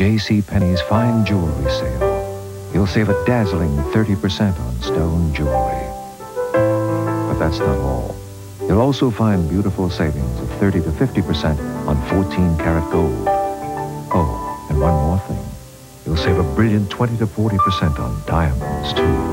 J.C. Penney's fine jewelry sale. You'll save a dazzling 30% on stone jewelry. But that's not all. You'll also find beautiful savings of 30 to 50% on 14 karat gold. Oh, and one more thing. You'll save a brilliant 20 to 40% on diamonds, too.